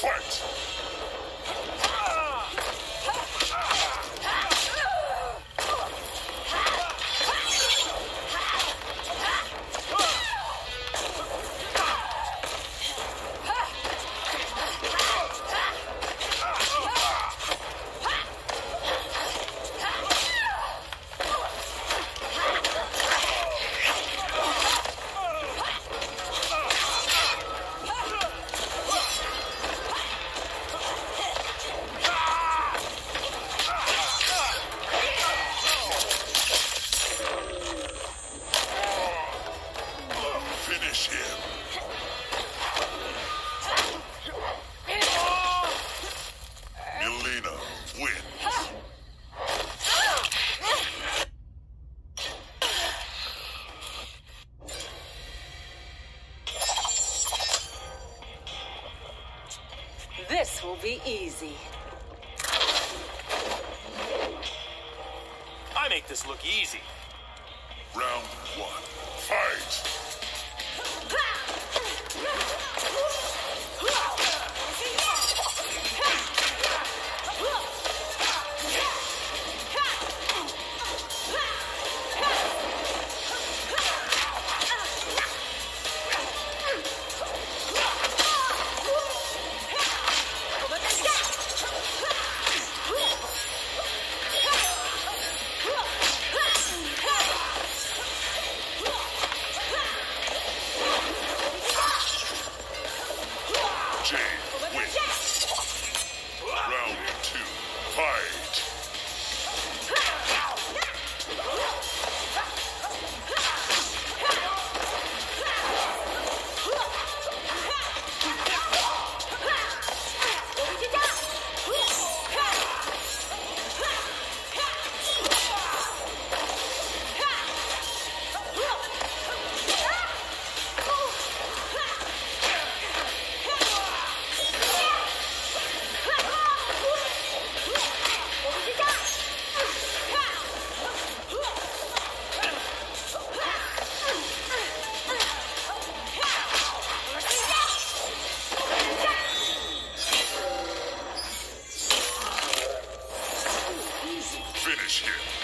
Fight! Will be easy. I make this look easy. Round one, fight! Energy. screwed.